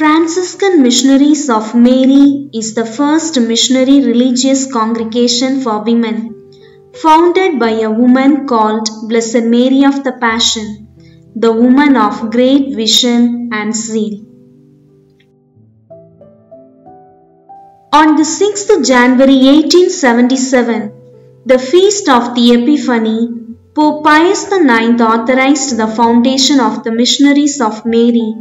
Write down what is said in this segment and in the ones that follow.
Franciscan Missionaries of Mary is the first missionary religious congregation for women, founded by a woman called Blessed Mary of the Passion, the woman of great vision and zeal. On the 6th January 1877, the feast of the Epiphany, Pope Pius IX authorized the foundation of the Missionaries of Mary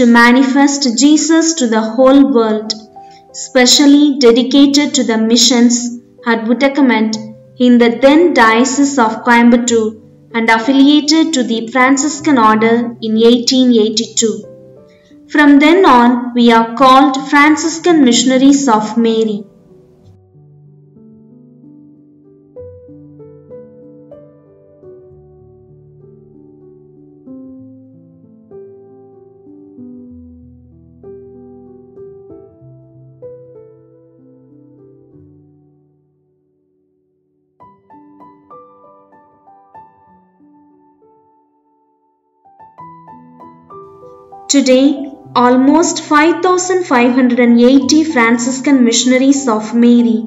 to manifest Jesus to the whole world, specially dedicated to the missions at Ootacamund in the then Diocese of Coimbatore and affiliated to the Franciscan Order in 1882. From then on, we are called Franciscan Missionaries of Mary. Today, almost 5,580 Franciscan missionaries of Mary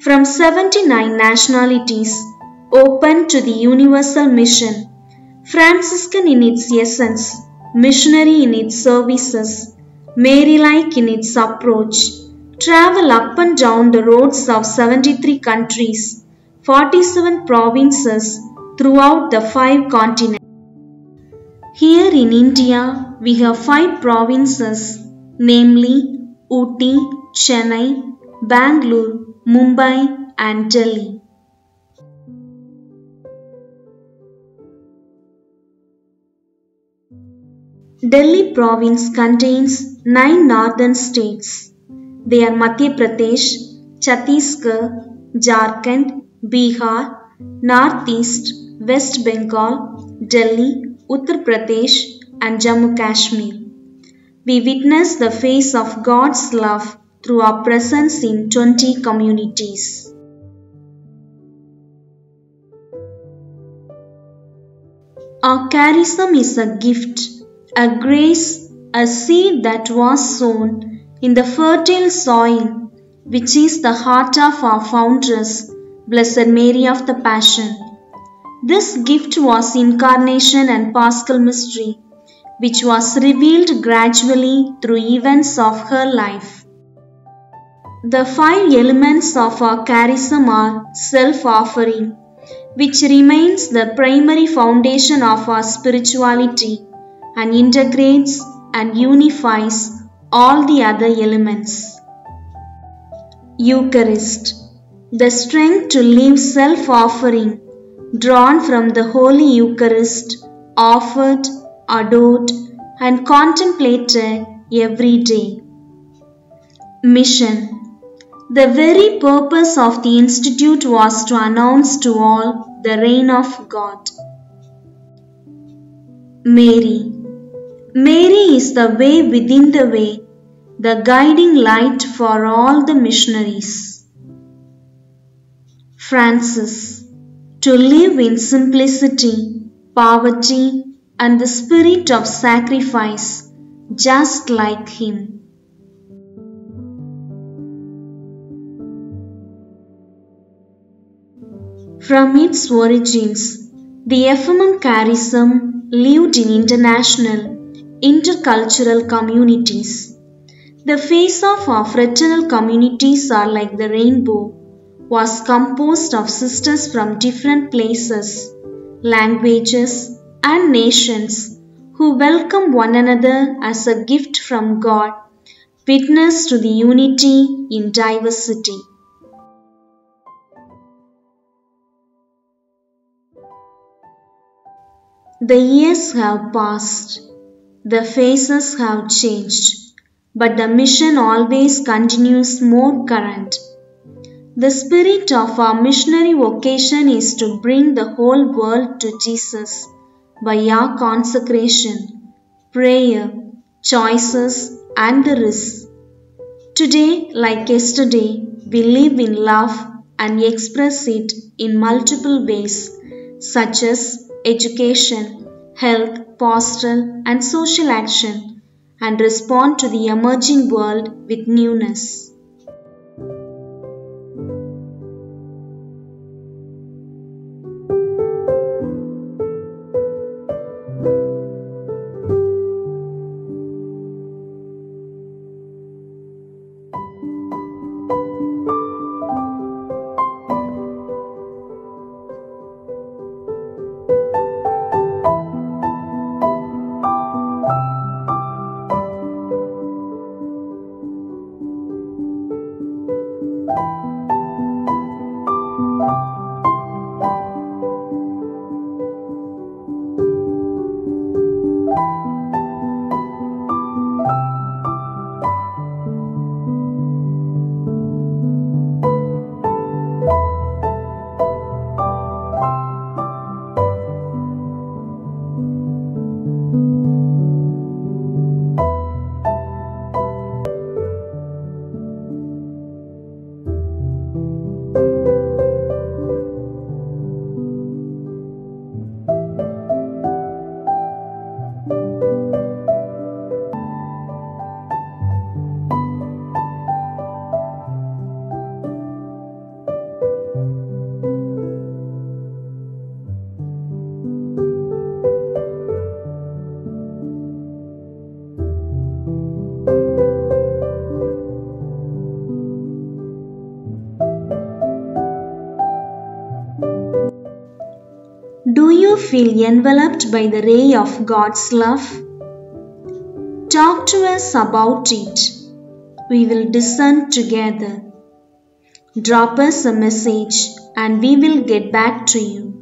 from 79 nationalities open to the universal mission, Franciscan in its essence, missionary in its services, Mary like in its approach, travel up and down the roads of 73 countries, 47 provinces throughout the five continents. Here in India, we have five provinces, namely Ooty, Chennai, Bangalore, Mumbai, and Delhi. Delhi province contains nine northern states. They are Madhya Pradesh, Chhattisgarh, Jharkhand, Bihar, Northeast, West Bengal, Delhi, Uttar Pradesh, and Jammu Kashmir. We witness the face of God's love through our presence in 20 communities. Our charism is a gift, a grace, a seed that was sown in the fertile soil, which is the heart of our foundress, Blessed Mary of the Passion. This gift was incarnation and paschal mystery, which was revealed gradually through events of her life. The five elements of our charism are self offering, which remains the primary foundation of our spirituality and integrates and unifies all the other elements. Eucharist, the strength to live self offering, drawn from the Holy Eucharist, offered, adored, and contemplated every day. Mission The very purpose of the Institute was to announce to all the reign of God. Mary Mary is the way within the way, the guiding light for all the missionaries. Francis To live in simplicity, poverty, and the spirit of sacrifice, just like him. From its origins, the FMM charism lived in international, intercultural communities. The face of our fraternal communities are like the rainbow, was composed of sisters from different places, languages, and nations who welcome one another as a gift from God, witness to the unity in diversity. The years have passed, the faces have changed, but the mission always continues more current. The spirit of our missionary vocation is to bring the whole world to Jesus by our consecration, prayer, choices, and the risks. Today, like yesterday, we live in love and express it in multiple ways, such as education, health, pastoral, and social action, and respond to the emerging world with newness. You feel enveloped by the ray of God's love? Talk to us about it. We will discern together. Drop us a message and we will get back to you.